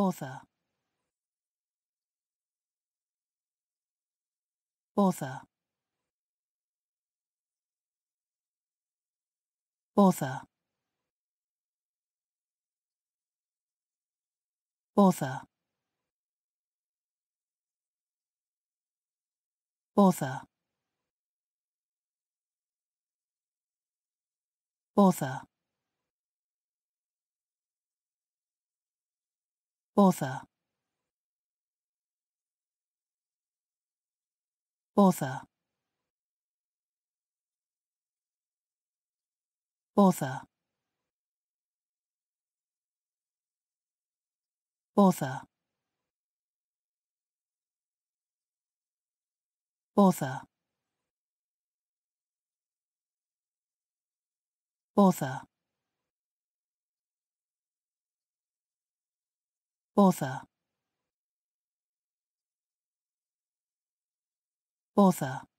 Author. Author. Author. Author. Author. bother Author. Author. Author. Author. Author. bother Author. Author.